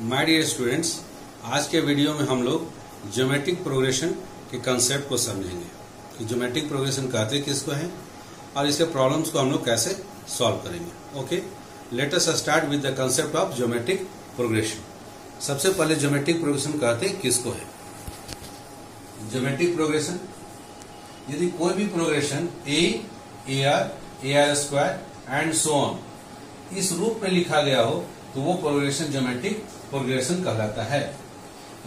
My dear students आज के video में हम लोग ज्योमेट्रिक प्रोग्रेशन के कंसेप्ट को समझेंगे। कि ज्योमेट्रिक प्रोग्रेशन कहते किसको है? और इसके प्रॉब्लम्स को हम लोग कैसे सॉल्व करेंगे? Okay let us start with the concept of geometric progression सबसे पहले ज्योमेट्रिक प्रोग्रेशन कहते किसको है? ज्योमेट्रिक प्रोग्रेशन यदि कोई भी progression a a r a r square and so on इस रूप में लिखा गया हो तो वो प्रोग्रेशन ज्योमेट्रिक प्रोग्रेशन कहलाता है।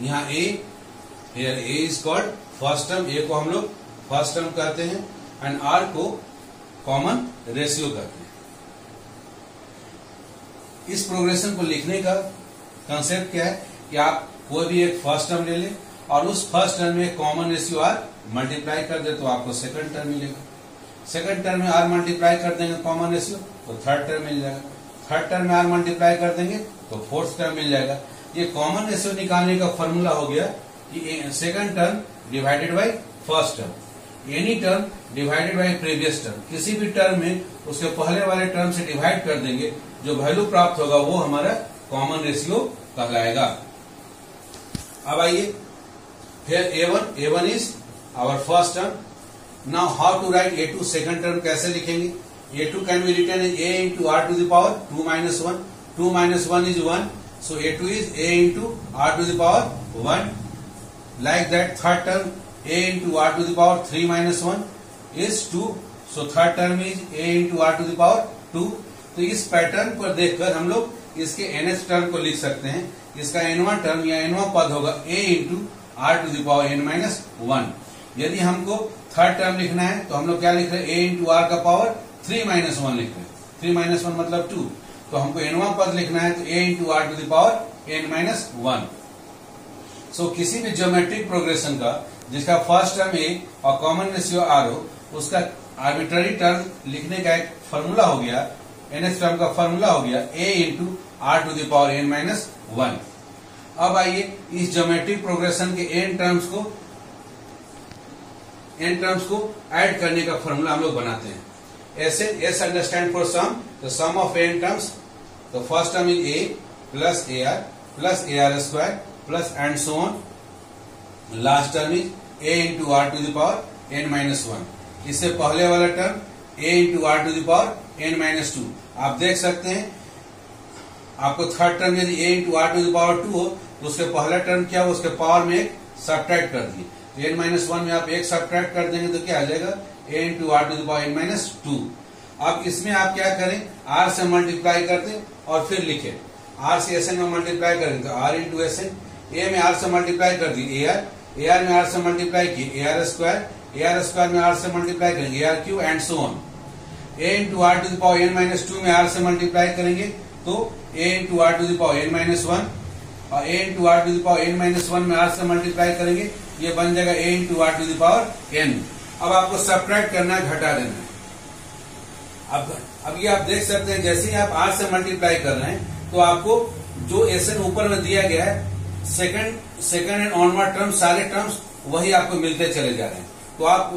यहाँ a a is called first term a को हम लोग फ़र्स्ट टर्म कहते हैं एंड आर को कॉमन रेशियो कहते हैं। इस प्रोग्रेशन को लिखने का कंसेप्ट क्या है कि आप कोई भी एक फ़र्स्ट टर्म ले लें, और उस फ़र्स्ट टर्म में कॉमन रेशियो आर मल्टीप्लाई कर दे तो आपको सेकंड टर्म मिलेगा। सेकंड टर्म में आर मल्टीप्लाई कर देंगे कॉमन रेशियो तो थर्ड टर्म मिल जाएगा। थर्ड टर्म में आर मल्टीप्लाई कर देंगे तो फोर्थ टर्म मिल जाएगा। ये कॉमन रेशियो निकालने का फॉर्मूला हो गया कि second term divided by first term any term divided by previous term किसी भी टर्म में उसके पहले वाले टर्म से डिवाइड कर देंगे, जो वैल्यू प्राप्त होगा, वो हमारा कॉमन रेशियो कहलाएगा। अब आइए, फिर a one a one is our first term now how to write a two second term कैसे लिखेंगे? A2 can be written as a into r to the power 2 minus 1 2 minus 1 is 1 so a2 is a into r to the power 1 like that third term a into r to the power 3 minus 1 is 2 so term is a into r to the power 2 तो इस pattern पर देखकर हम लोग इसके nth term को लिख सकते हैं इसका nवा टर्म या nवा पद होगा a into r to the power n minus 1 यदि हमको थर्ड टर्म लिखना है तो हम लोग क्या लिख रहे हैं a into r का पावर थ्री माइनस वन लिख रहे हैं। थ्री माइनस वन मतलब टू तो हमको एनवा पद लिखना है तो a into r to the power n minus one so किसी भी ज्योमेट्रिक प्रोग्रेशन का, जिसका फ़र्स्ट टर्म ए और कॉमन रेशियो आर हो, उसका आर्बिट्ररी टर्म लिखने का एक फॉर्मूला हो गया एन एस टर्म का फॉर्मूला हो गया a into r to the power n minus one अब आइए इस ज्योमेट्रिक प्रोग्रेशन के एन टर्म्स को एन टर्म्स को ऐड करने का फॉर्मूला हम लोग बनाते हैं। S S understand for sum. The sum of n terms. The first term is A plus AR plus AR square plus and so on. Last term is A into R to the power n minus one. इससे पहले वाला term A R to the power n minus two. आप देख सकते हैं आपको third term यदि A R to the power two हो तो उसके पहला टर्म क्या हो उसके पावर में एक सब्ट्रैक्ट कर दिए तो n माइनस वन में आप एक सब्ट्रैक्ट कर देंगे तो क्या आ जाएगा a into r to the power n minus two अब इसमें आप क्या करें? आर से मल्टीप्लाई कर दें और फिर लिखें। आर से एस एन में मल्टीप्लाई करें तो r into s n a में आर से मल्टीप्लाई कर दी ए आर ए आर में आर से मल्टीप्लाई किए a r square a r square में आर से मल्टीप्लाई करेंगे a r cube and so on a into r to the power n minus two में आर से मल्टीप्लाई करेंगे तो a into r to the power n minus one और a into r to the power n minus one में are से multiply करेंगे। ये बन जाएगा a into r to the power n अब आपको सब्ट्रैक्ट करना घटा देना है। अब अब ये आप देख सकते हैं, जैसे ही आप आर से मल्टीप्लाई कर रहे हैं तो आपको जो एस एन ऊपर में दिया गया है second second and onward term सारे टर्म्स वही आपको मिलते चले जा रहे हैं। तो आप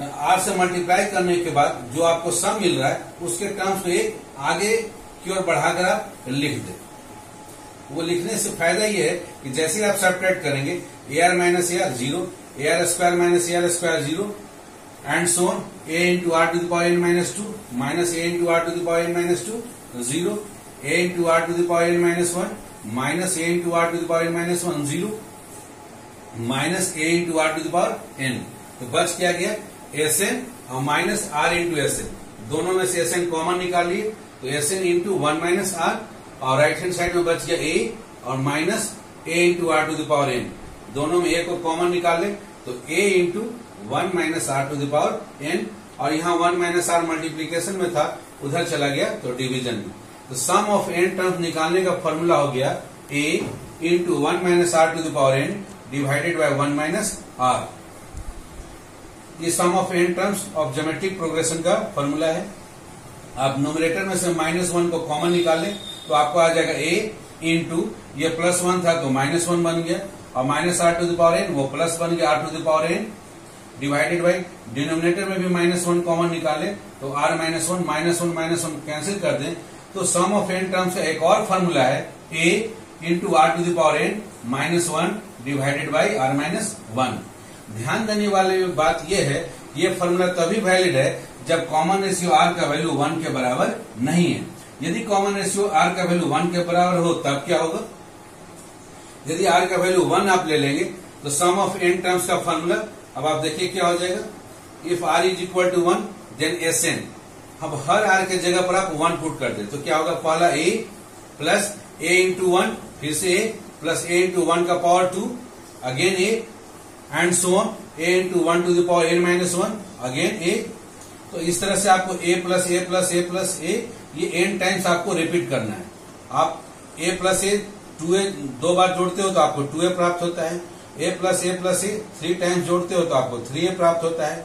आर से मल्टीप्लाई करने के बाद जो आपको सम मिल रहा है, उसके टर्म्स को एक आगे की ओर बढ़ाकर आप लिख दें। वो लिखने से फ़ायदा ये है कि जैसे आप सब्ट्रैक्ट करेंगे a r minus a r zero a r square minus a r square zero and so on a into r to the power n minus two minus a into r to the power n minus two zero a into r to the power n minus one minus a into r to the power n minus one zero minus a into r to the power n तो बच क्या गया? S N और minus r into s n दोनों में से S N common निकाल लिए। तो s n into one minus r और राइट हैंड साइड में बच गया ए और minus a into r to the power n दोनों में ए को कॉमन निकाल लें। तो a into one minus r to the power n, और यहाँ वन माइनस आर मल्टीप्लीकेशन में था, उधर चला गया तो डिवीज़न में। तो सम ऑफ़ एन टर्म्स निकालने का फॉर्मूला हो गया a into one minus r to the power n divided by one minus r. ये sum of n terms of geometric progression का फॉर्मूला है। आप नोमिनेटर में से माइनस वन को कॉमन निकालें तो आपको आ जाएगा ए इंटू ये प्लस वन था तो माइनस वन बन गया, और minus r to the power n, वो प्लस बन गया r to the power n divided by denominator में भी माइनस वन कॉमन निकाले तो r minus one minus one minus one cancel कर दें। तो सम ऑफ़ एन टर्म्स का एक और फॉर्मूला है a into r to the power n minus one divided by r minus one ध्यान देने वाली बात यह है, ये फॉर्मूला तभी वैलिड है जब कॉमन रेशियो आर का वैल्यू वन के बराबर नहीं है। यदि कॉमन रेशियो आर का वैल्यू वन के बराबर हो, तब क्या होगा? यदि आर का वैल्यू वन आप ले लेंगे तो सम ऑफ़ एन टर्म्स का फॉर्मूला अब आप देखिए क्या हो जाएगा। If r is equal to one then s n अब हर आर के जगह पर आप वन पुट कर दे। तो क्या होगा? पहला a plus a into one फिर से a plus a into one का power two again a and so on a into one to the power n minus one again a तो इस तरह से आपको a plus a plus a plus a ये N times आपको repeat करना है। आप ए प्लस ए टू ए दो बार जोड़ते हो तो आपको टू ए प्राप्त होता है। A plus a plus a three times जोड़ते हो तो आपको थ्री ए प्राप्त होता है।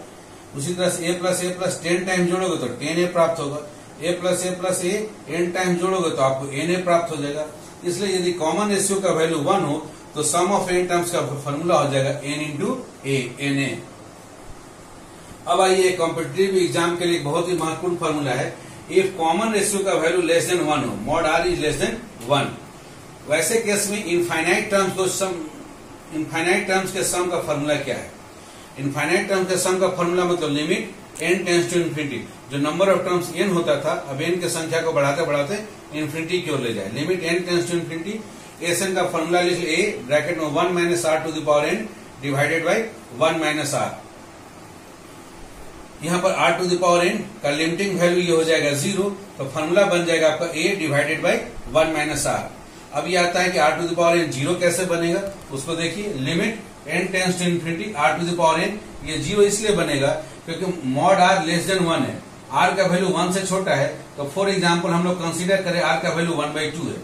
उसी तरह से a plus a plus ten times जोड़ोगे तो टेन ए प्राप्त होगा। A plus a plus a n times जोड़ोगे तो आपको एन ए प्राप्त हो जाएगा। इसलिए यदि कॉमन रेशियो का वैल्यू वन हो तो सम ऑफ़ एन टर्म्स का फॉर्मूला हो जाएगा n into a n a अब आइए कॉम्पिटेटिव एग्ज़ाम के लिए बहुत ही महत्वपूर्ण फॉर्मूला है। इफ़ कॉमन रेशियो का वैल्यू लेस देन वन हो mod r is less than one वैसे केस में इनफाइनाइट टर्म्स को सम इनफाइनाइट टर्म्स के सम का फॉर्मूला क्या है? इनफाइनाइट टर्म्स के सम का फॉर्मूला मतलब limit n tends to infinity जो नंबर ऑफ़ टर्म्स एन होता था, अब एन की संख्या को बढ़ाते बढ़ाते इन्फिनिटी की ओर ले जाए। Limit n tends to infinity s n का फॉर्मूला लिख ए ब्रैकेट में one minus r to the power n divided by one minus r यहाँ पर r to the power n का लिमिटिंग वैल्यू ये हो जाएगा ज़ीरो तो फॉर्मूला बन जाएगा आपका a divided by one minus r अब ये आता है कि r to the power n zero कैसे बनेगा, उसको देखिए limit n tends to infinity r to the power n ये ज़ीरो इसलिए बनेगा क्योंकि mod r less than one है। आर का वैल्यू वन से छोटा है तो फॉर एग्ज़ाम्पल हम लोग कंसिडर करें आर का वैल्यू वन बाई टू है।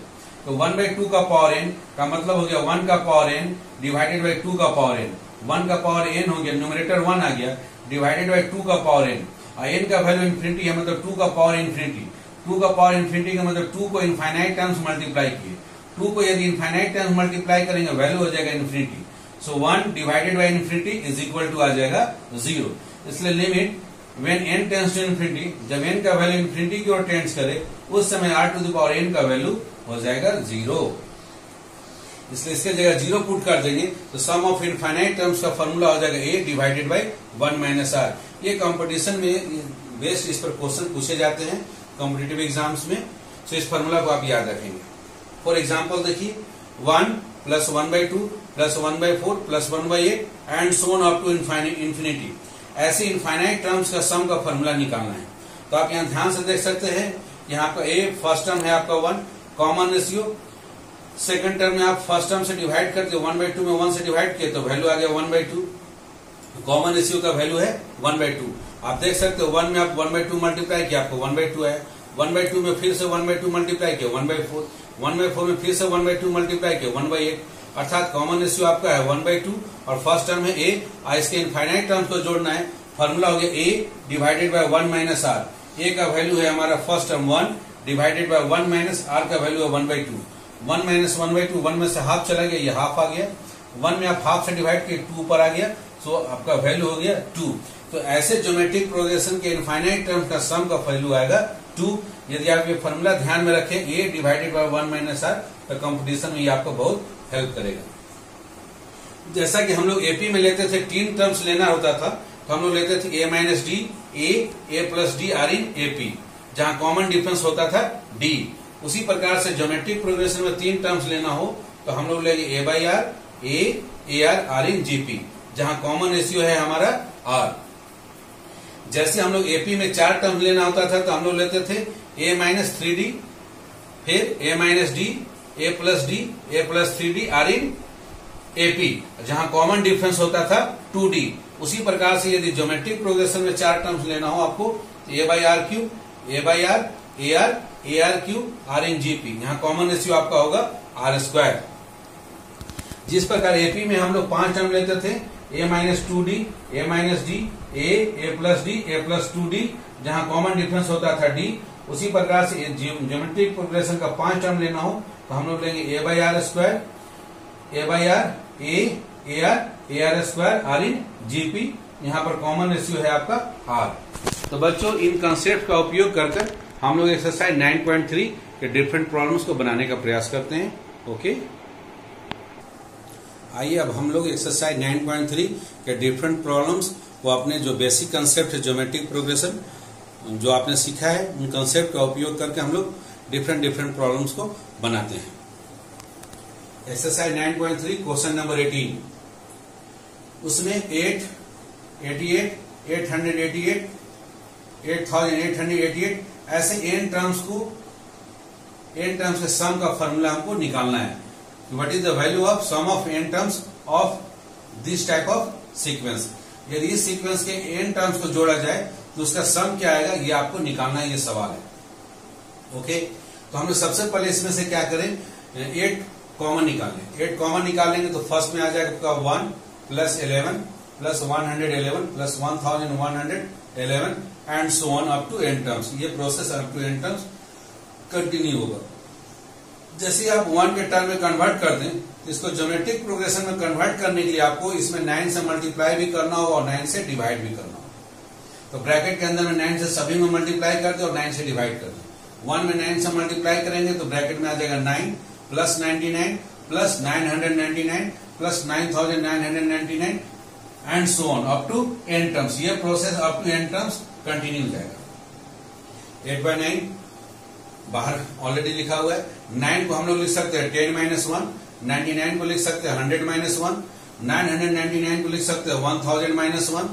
तो वन बाई टू का पावर एन का मतलब हो गया वन का power n divided by two का पावर एन वन का पावर एन हो गया न्यूमरेटर वन आ गया डिवाइडेड बाई टू का पावर एन और एन का वैल्यू इन्फिनिटी है मतलब टू का पावर इन्फिनिटी टू का पावर इन्फिनिटी का मतलब टू को इनफाइनाइट टर्म्स मल्टीप्लाई किए। टू को यदि इनफाइनाइट टर्म्स मल्टीप्लाई करेंगे वैल्यू हो जाएगा infinity so one divided by infinity is equal to आ जाएगा ज़ीरो इसलिए limit when n tends to infinity जब एन का वैल्यू इन्फिनिटी की ओर टेंस करे, उस समय r to the power n का वैल्यू हो जाएगा ज़ीरो इसलिए इसके जगह ज़ीरो पुट कर देंगे तो सम ऑफ़ इनफाइनाइट टर्म्स का फॉर्मूला हो जाएगा a divided by one minus r ये कंपटीशन में बेस्ट इस पर क्वेश्चन पूछे जाते हैं कॉम्पिटेटिव एग्ज़ाम्स में. तो इस फॉर्मूला को आप याद रखेंगे. फॉर एग्ज़ाम्पल देखिए one plus one by two plus one by four plus one by eight and so on up to infinity ऐसे इनफाइनाइट टर्म्स का सम का फॉर्मूला निकालना है। तो आप यहाँ ध्यान से देख सकते हैं, यहाँ आपका ए फ़र्स्ट टर्म है आपका one common ratio second term में आप फ़र्स्ट टर्म से डिवाइड करते वन बाई टू में वन से डिवाइड किए तो वैल्यू आ गया one by two common ratio का वैल्यू है वन बाई टू आप देख सकते हो वन में आप वन बाई टू मल्टीप्लाई किया, आपको वन बाई टू है वन बाई टू में फिर से वन बाई टू मल्टीप्लाई किया, one by four, one by four में फिर से वन बाई टू मल्टीप्लाई किया, वन बाई एट अर्थात कॉमन रेशियो आपका है वन बाई टू और फ़र्स्ट टर्म है ए और इसके इनफाइनाइट टर्म्स को जोड़ना है। फॉर्मूला हो गया a divided by one minus r a का वैल्यू है हमारा first term one divided by one minus r का वैल्यू है one by two one minus one by two one में से हाफ़ चला गया, ये हाफ़ आ गया। वन में आप हाफ़ से डिवाइड किए टू पर आ गया सो आपका वैल्यू हो गया टू तो ऐसे ज्योमेट्रिक प्रोग्रेशन के इनफाइनाइट टर्म का सम का वैल्यू आएगा टू यदि आप ये फॉर्मूला ध्यान में रखें a divided by one minus r तो कंपटीशन में ये आपको बहुत हेल्प करेगा। जैसा कि हम लोग एपी में लेते थे, तीन टर्म्स लेना होता था तो हम लोग लेते थे a minus d a a plus d are in AP जहाँ कॉमन डिफरेंस होता था डी उसी प्रकार से ज्योमेट्रिक प्रोग्रेशन में तीन टर्म्स लेना हो तो हम लोग लेंगे a by r a a r are in GP जहाँ कॉमन रेशियो है हमारा आर जैसे हम लोग एपी में चार टर्म लेना होता था तो हम लोग लेते थे ए माइनस थ्री डी फिर a minus d a plus d a plus three d are in AP जहाँ कॉमन डिफरेंस होता था टू डी उसी प्रकार से यदि ज्योमेट्रिक प्रोग्रेशन में चार टर्म्स लेना हो आपको a by r cube a by r a r a r cube are in GP यहाँ कॉमन रेशियो आपका होगा आर स्क्वायर जिस प्रकार एपी में हम लोग पाँच टर्म लेते थे a minus two d a minus d a a plus d a plus two d जहाँ कॉमन डिफरेंस होता था डी उसी प्रकार से ज्योमेट्रिक प्रोग्रेशन का पाँच टर्म लेना हो तो हम लोग लेंगे a by r square a by r a a r a r square are in GP यहाँ पर कॉमन रेशियो है आपका आर तो बच्चों, इन कंसेप्ट का उपयोग कर हम लोग एक्सरसाइज 9.3 के डिफरेंट प्रॉब्लम्स को बनाने का प्रयास करते हैं ओके आइए, अब हम लोग एक्सरसाइज 9.3 के डिफरेंट प्रॉब्लम्स वो अपने जो बेसिक कंसेप्ट है ज्योमेट्रिक प्रोग्रेशन जो आपने सीखा है, उन कंसेप्ट का उपयोग करके हम लोग डिफरेंट डिफरेंट प्रॉब्लम्स को बनाते हैं। एक्सरसाइज 9.3 क्वेश्चन नंबर 18 उसमें 8 88 888 8888 ऐसे एन टर्म्स को एन टर्म्स के सम का फॉर्मूला हमको निकालना है। What is the value of sum of n terms of this type of sequence यदि इस सीक्वेंस के एन टर्म्स को जोड़ा जाए तो उसका सम क्या आएगा? ये आपको निकालना ये सवाल है। ओके तो हम लोग सबसे पहले इसमें से क्या करें? एट कॉमन निकालें। एट कॉमन निकालेंगे तो फ़र्स्ट में आ जाएगा आपका one plus eleven plus one hundred eleven plus one thousand one hundred eleven and so on up to n terms ये process up to n terms continue होगा। जैसे आप वन के टर्म में कन्वर्ट कर दें तो इसको ज्योमेट्रिक प्रोग्रेशन में कन्वर्ट करने के लिए आपको इसमें नाइन से मल्टीप्लाई भी करना होगा और नाइन से डिवाइड भी करना होगा। तो ब्रैकेट के अंदर में नाइन से सभी में मल्टीप्लाई कर दे और नाइन से डिवाइड कर दे। वन में नाइन से मल्टीप्लाई करेंगे तो ब्रैकेट में आ जाएगा nine plus ninety nine plus nine hundred ninety nine plus nine thousand nine hundred ninety nine and so on up to n terms ये process up to n terms continue जाएगा। Eight by nine बाहर already लिखा हुआ है। Nine को हम लोग लिख सकते हैं ten minus one, ninety nine को लिख सकते हैं hundred minus one, nine hundred ninety nine को लिख सकते हैं one thousand minus one,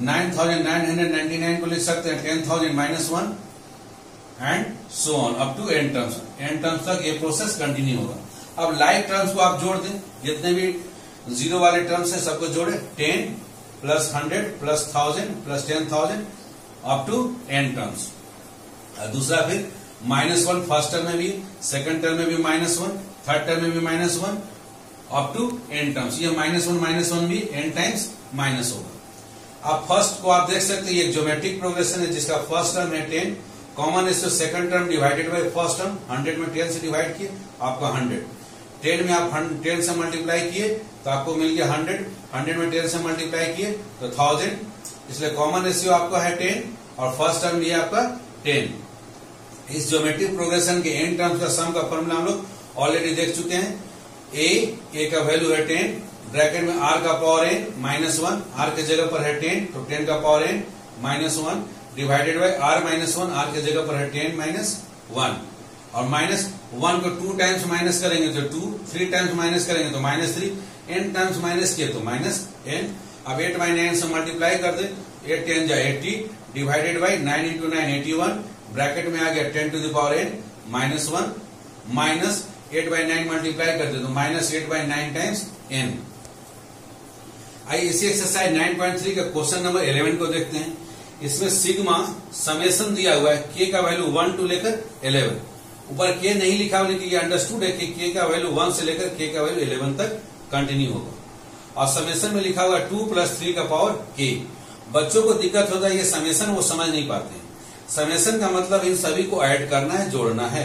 nine thousand nine hundred ninety nine को लिख सकते हैं ten thousand minus one and so on up to n terms n terms तक ये प्रोसेस कंटिन्यू होगा। अब लाइक टर्म्स को आप जोड़ दें। जितने भी ज़ीरो वाले टर्म्स है, सबको जोड़े। Ten plus hundred plus thousand plus ten thousand up to n terms दूसरा फिर माइनस वन फ़र्स्ट टर्म में भी, सेकंड टर्म में भी माइनस वन, थर्ड टर्म में भी minus one up to n terms ये माइनस वन माइनस वन भी एन टाइम्स माइनस होगा। अब फ़र्स्ट को आप देख सकते हैं, ये ज्योमेट्रिक प्रोग्रेशन है, जिसका फ़र्स्ट टर्म है ten. Common is second term divided by first term hundred में टेन से डिवाइड किए, आपका हंड्रेड टेन में आप टेन से मल्टीप्लाई किए तो आपको मिल गया हंड्रेड हंड्रेड में टेन से मल्टीप्लाई किए तो थाउज़ेंड इसलिए कॉमन रेशियो आपका है टेन, और फ़र्स्ट टर्म ये आपका टेन। इस ज्योमेट्रिक प्रोग्रेशन के एन टर्म्स का सम का फॉर्मूला हम लोग ऑलरेडी देख चुके हैं। ए ए का वैल्यू है टेन ब्रैकेट में आर का power n minus one r के जगह पर है टेन तो टेन का power n minus one divided by r minus one r के जगह पर है टेन माइनस वन और माइनस वन को टू टाइम्स माइनस करेंगे तो टू थ्री टाइम्स माइनस करेंगे तो minus three n times minus किए तो माइनस एन अब एट बाई नाइन से मल्टीप्लाई कर दे एट टेन जा eighty divided by nine into nine eighty one bracket में आ गया ten to the power n minus one, minus eight by nine multiply कर दे तो minus eight by nine times n आइए इसी एक्सरसाइज नाइन पॉइंट थ्री का question number eleven को देखते हैं। इसमें सिग्मा समेसन दिया हुआ है। के का वैल्यू वन टू लेकर इलेवन ऊपर के नहीं लिखा हुआ लेकिन ये अंडरस्टूड है कि के का वैल्यू वन से लेकर के का वैल्यू इलेवन तक कंटिन्यू होगा। और समेसन में लिखा हुआ टू प्लस थ्री का पावर के बच्चों को दिक्कत होता है, ये समेसन वो समझ नहीं पाते। समेसन का मतलब इन सभी को ऐड करना है, जोड़ना है।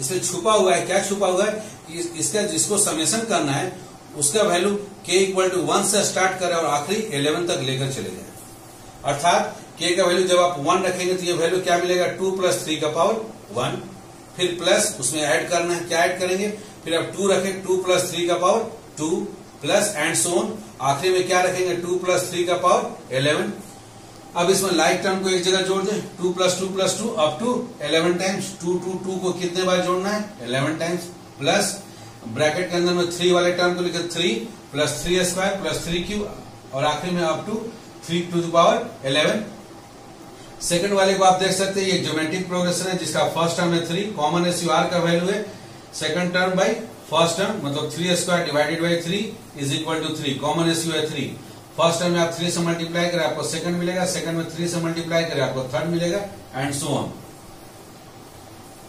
इसमें छुपा हुआ है। क्या छुपा हुआ है? कि इसका जिसको समेसन करना है, उसका वैल्यू के इक्वल टू वन से स्टार्ट करे और आखिरी इलेवन तक लेकर चले जाए। अर्थात के का वैल्यू जब आप वन रखेंगे तो ये वैल्यू क्या मिलेगा? टू प्लस थ्री का पावर वन फिर प्लस उसमें ऐड करना है। क्या ऐड करेंगे? फिर आप टू रखें टू प्लस थ्री का power two plus and so on आखिरी में क्या रखेंगे? टू प्लस थ्री का पावर इलेवन अब इसमें लाइक टर्म को एक जगह जोड़ दें। Two plus two plus two up to eleven times two two two को कितने बार जोड़ना है? इलेवन टाइम्स प्लस ब्रैकेट के अंदर में थ्री वाले टर्म को लिखे three plus three square plus three cube और आखिरी में up to three to the power eleven second वाले को आप देख सकते हैं, ये ज्योमेट्रिक प्रोग्रेशन है, जिसका फ़र्स्ट टर्म है three common s u r का वैल्यू है। Second term by first term मतलब three square divided by three is equal to three common s u है थ्री फ़र्स्ट टर्म में आप थ्री से मल्टीप्लाई करें, आपको सेकंड मिलेगा सेकंड में थ्री से मल्टीप्लाई करें, आपको थर्ड मिलेगा एंड सो ऑन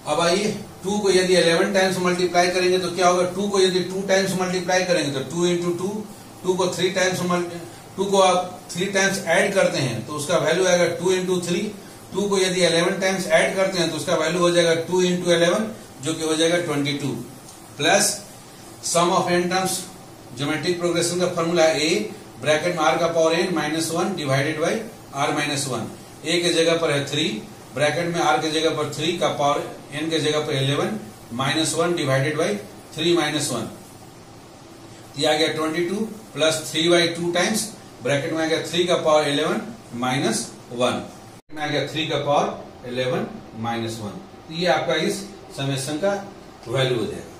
अब आइए टू को यदि इलेवन टाइम्स मल्टीप्लाई करेंगे तो क्या होगा? टू को यदि टू टाइम्स मल्टीप्लाई करेंगे तो टू इंटू टू टू को थ्री टाइम्स टू को आप थ्री टाइम्स ऐड करते हैं तो उसका वैल्यू आएगा टू इंटू थ्री टू को यदि इलेवन टाइम्स ऐड करते हैं तो उसका वैल्यू हो जाएगा टू इंटू इलेवन जो कि हो जाएगा twenty two plus sum of n terms geometric progression का फॉर्मूला ए ब्रैकेट में आर का power n minus one divided by r minus one a के जगह पर है थ्री ब्रैकेट में आर के जगह पर थ्री का पावर एन के जगह पर eleven minus one divided by three minus one आ गया twenty two plus three by two times bracket में आ गया थ्री का पावर इलेवन माइनस वन में आ गया थ्री का पावर इलेवन माइनस वन ये आपका इस समेशन का वैल्यू हो जाएगा।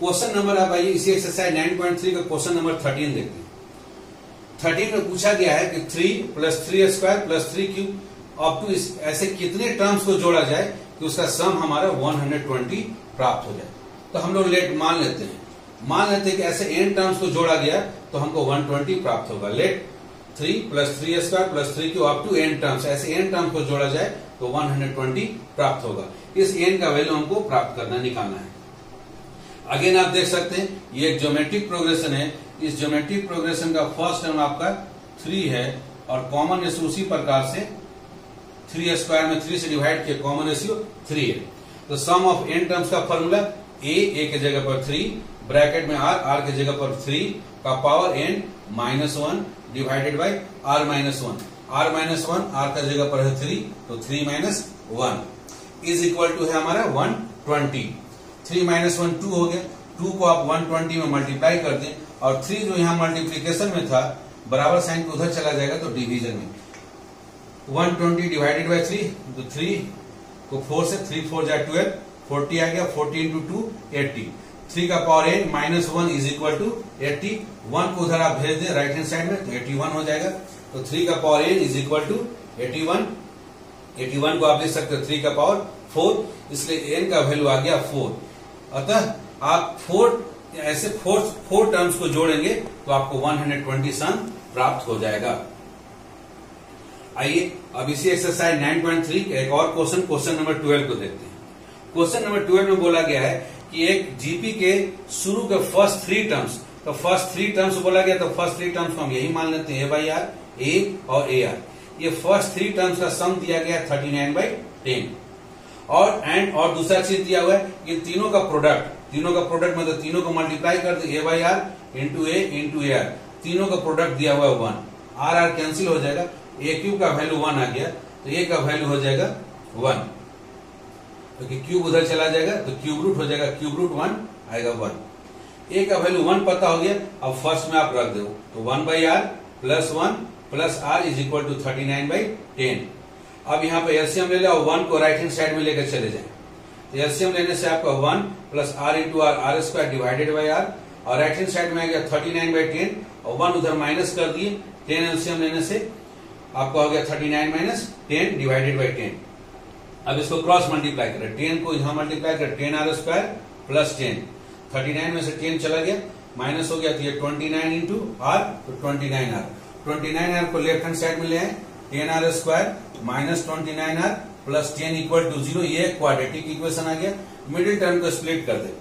क्वेश्चन नंबर आप आइए इसी एक्सरसाइज नाइन पॉइंट थ्री का क्वेश्चन नंबर थर्टीन देखते हैं। थर्टीन में पूछा गया है कि three plus three square plus three cube up to ऐसे कितने टर्म्स को जोड़ा जाए कि उसका सम हमारा 120 प्राप्त हो जाए। तो हम लोग लेट मान लेते हैं। मान लेते हैं कि ऐसे एन टर्म्स को जोड़ा गया तो हमको 120 प्राप्त होगा। Let three plus three square plus three cube up to n terms ऐसे एन टर्म्स को जोड़ा जाए तो 120 प्राप्त होगा। इस एन का वैल्यू हमको प्राप्त करना, निकालना है। अगेन आप देख सकते हैं, ये एक ज्योमेट्रिक प्रोग्रेशन है इस ज्योमेट्रिक प्रोग्रेशन का फ़र्स्ट टर्म आपका थ्री है और कॉमन रेशियो उसी प्रकार से थ्री स्क्वायर में थ्री से डिवाइड किया कॉमन रेशियो थ्री है। तो सम ऑफ़ एन टर्म्स का फॉर्मूला ए ए के जगह पर थ्री ब्रैकेट में आर आर के जगह पर थ्री का power n minus one divided by r minus one r minus one r का जगह पर है थ्री तो three minus one is equal to है हमारा one twenty three minus one two हो गया। टू को आप वन ट्वेंटी में मल्टीप्लाई कर दें और थ्री जो यहाँ मल्टीप्लीकेशन में था, बराबर साइन को उधर चला जाएगा तो डिवीज़न में। One twenty divided by three तो थ्री को फोर से थ्री फोर जा ट्वेल्व फोर्टी आ गया forty into two eighty three का power n minus one is equal to eighty one को उधर आप भेज दें राइट हैंड साइड में तो एटी वन हो जाएगा। तो थ्री का power n is equal to eighty one eighty one को आप लिख सकते हो थ्री का पावर फोर इसलिए एन का वैल्यू आ गया फोर अतः आप फोर ऐसे फोर फोर टर्म्स को जोड़ेंगे तो आपको 120 सन प्राप्त हो जाएगा। आइए, अब इसी एक्सरसाइज 9.3 एक और क्वेश्चन क्वेश्चन नंबर 12 को देखते हैं। क्वेश्चन नंबर 12 में बोला गया है कि एक जीपी के शुरू के फ़र्स्ट थ्री टर्म्स तो फ़र्स्ट थ्री टर्म्स बोला गया तो फ़र्स्ट थ्री टर्म्स को हम यही मान लेते हैं ए बाई आर ए और ए आर ये फ़र्स्ट थ्री टर्म्स का सम दिया गया थर्टी नाइन बाई टेन और एंड और दूसरा चीज़ दिया हुआ है कि तीनों का प्रोडक्ट तीनों का प्रोडक्ट मतलब तीनों को मल्टीप्लाई कर दे a by r into a into a r तीनों का प्रोडक्ट दिया हुआ है वन आर आर कैंसिल हो जाएगा। ए क्यू का वैल्यू वन आ गया तो ए का वैल्यू हो जाएगा वन तो क्यूब उधर चला जाएगा तो क्यूब रूट हो जाएगा क्यूब रूट वन आएगा वन ए का वैल्यू वन पता हो गया, अब फ़र्स्ट में आप रख दो। तो one by r plus one plus r is equal to thirty nine by ten अब यहाँ पे एलसीएम ले लो वन को राइट हैंड साइड में लेकर चले जाए। एलसीएम लेने से आपका one plus r into r r square divided by r, और राइट हैंड साइड में आ गया थर्टी नाइन बाई टेन, और वन उधर माइनस कर दिए, टेन एलसीएम लेने से आपको आ गया thirty nine minus ten divided by ten. अब इसको क्रॉस मल्टीप्लाई करें। टेन को यहाँ मल्टीप्लाई करें, ten r square plus ten. Thirty nine में से टेन चला गया, माइनस हो गया तो ये ट्वेंटी नाइन इंटू आर तो twenty nine r. Twenty nine r को लेफ़्ट हैंड साइड में ले आए, ten r square minus twenty nine r plus ten equal to zero quadratic equation आ गया। मिडिल टर्म को स्प्लिट कर दे।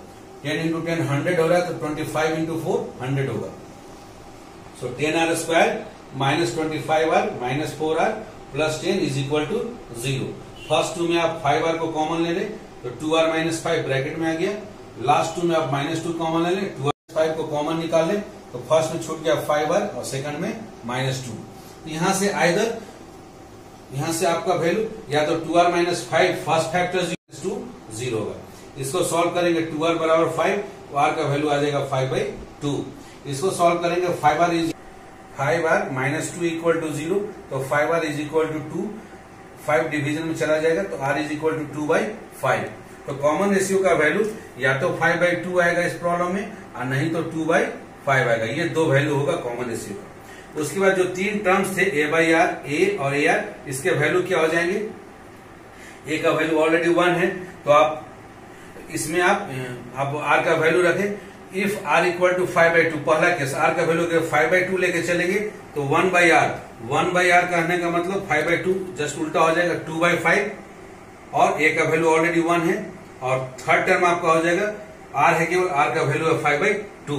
टेन इंटू टेन हंड्रेड हो रहा है तो twenty five into four hundred होगा। So ten r square minus twenty five r minus four r plus ten is equal to zero first two में आप फाइव आर को कॉमन ले ले तो two r minus five bracket में आ गया। लास्ट टू में आप माइनस टू कॉमन ले ले टू आर फाइव को कॉमन निकाल ले तो फ़र्स्ट में छूट गया फाइव आर और सेकंड में माइनस टू यहाँ से आइदर यहाँ से आपका वैल्यू या तो two r minus five first factor to zero होगा। इसको सॉल्व करेंगे टू आर बराबर फाइव तो आर का वैल्यू आ जाएगा फाइव बाई टू इसको सॉल्व करेंगे five r is five r minus two equal to zero तो five r is equal to two five division में चला जाएगा तो r is equal to two by five तो कॉमन रेशियो का value या तो फाइव बाई टू आएगा इस प्रॉब्लम में, और नहीं तो टू बाई फाइव आएगा। ये दो वैल्यू होगा कॉमन रेशियो का। उसके बाद जो तीन टर्म्स थे ए बाई आर ए और ए आर इसके वैल्यू क्या हो जाएँगे? ए का वैल्यू ऑलरेडी वन है तो आप, इसमें आप आप आर का वैल्यू रखें। If r equal to five by two पहला केस आर का वैल्यू फाइव बाई टू लेके चलेंगे तो one by r one by r कहने का मतलब फाइव बाई टू जस्ट उल्टा हो जाएगा टू बाई फाइव और ए का वैल्यू ऑलरेडी वन है, और थर्ड टर्म आपका हो जाएगा आर है केवल आर का वैल्यू है फाइव बाई टू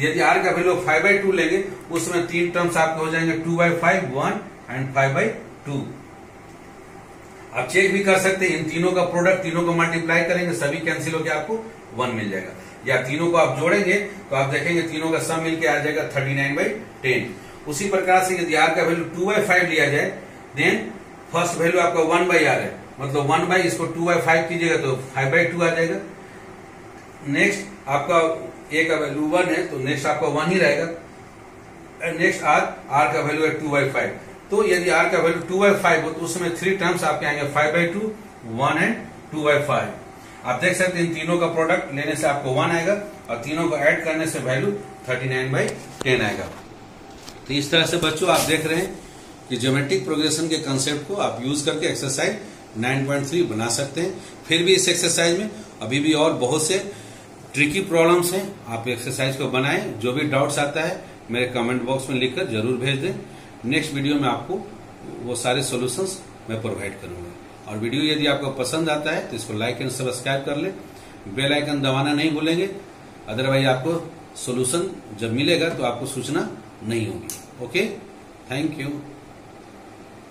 यदि आर का वैल्यू फाइव बाई टू लेंगे उसमें तीन टर्म्स आपके हो जाएँगे two by five one and five by two आप चेक भी कर सकते हैं, इन तीनों का प्रोडक्ट तीनों को मल्टीप्लाई करेंगे, सभी कैंसिल होकर आपको वन मिल जाएगा। या तीनों को आप जोड़ेंगे तो आप देखेंगे तीनों का सम मिलकर आ जाएगा थर्टी नाइन बाई टेन उसी प्रकार से यदि आर का वैल्यू टू बाई फाइव लिया जाए देन फ़र्स्ट वैल्यू आपका वन बाई आर है। मतलब वन बाई इसको टू बाई फाइव कीजिएगा तो फाइव बाई टू आ जाएगा। नेक्स्ट आपका ए का वैल्यू वन है तो नेक्स्ट आपका वन ही रहेगा। नेक्स्ट आर आर का वैल्यू है टू बाई फाइव तो यदि आर का वैल्यू टू बाई फाइव हो तो उसमें थ्री टर्म्स आपके आएँगे five by two one and two by five आप देख सकते हैं इन तीनों का प्रोडक्ट लेने से आपको वन आएगा, और तीनों को ऐड करने से value thirty nine by ten आएगा। तो इस तरह से बच्चों आप देख रहे हैं कि ज्योमेट्रिक प्रोग्रेशन के कंसेप्ट को आप यूज़ करके एक्सरसाइज 9.3 बना सकते हैं। फिर भी इस एक्सरसाइज में अभी भी और बहुत से ट्रिकी प्रॉब्लम्स हैं, आप एक्सरसाइज को बनाएँ, जो भी डाउट्स आता है, मेरे कमेंट बॉक्स में लिखकर ज़रूर भेज दें। नेक्स्ट वीडियो में आपको वो सारे सॉल्यूशंस मैं प्रोवाइड करूँगा। और वीडियो यदि आपको पसंद आता है तो इसको लाइक एंड सब्सक्राइब कर ले। बेल आइकन दबाना नहीं भूलेंगे। अदरवाइज़ आपको सोल्यूशन जब मिलेगा तो आपको सूचना नहीं होगी। Okay thank you